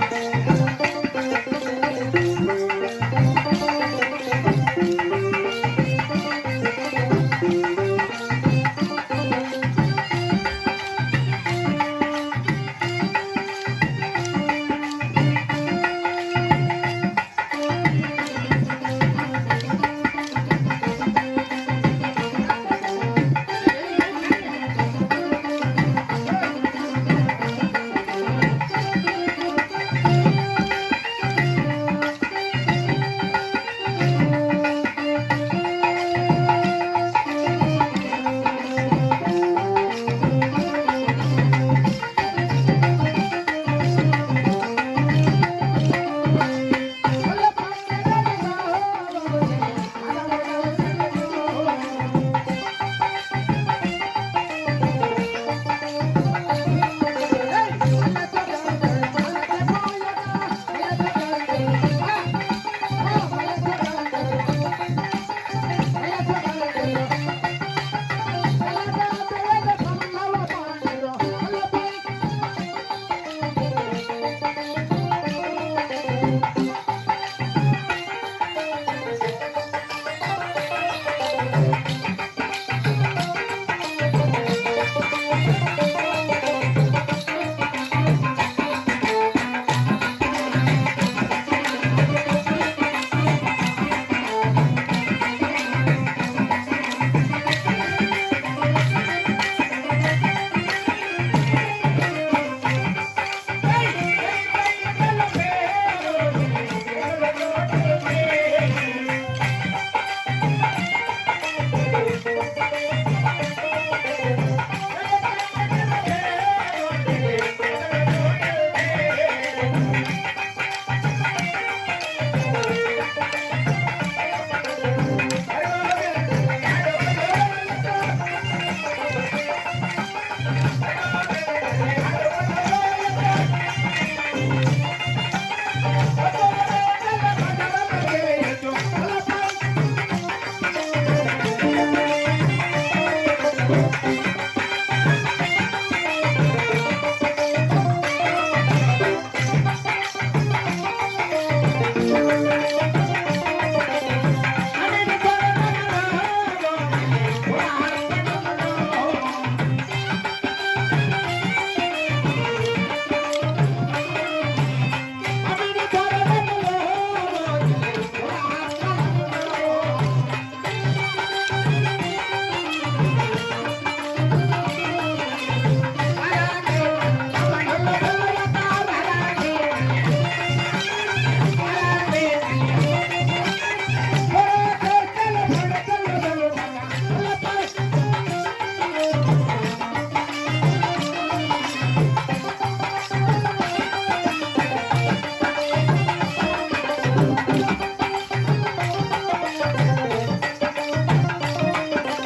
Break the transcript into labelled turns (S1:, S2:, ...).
S1: Música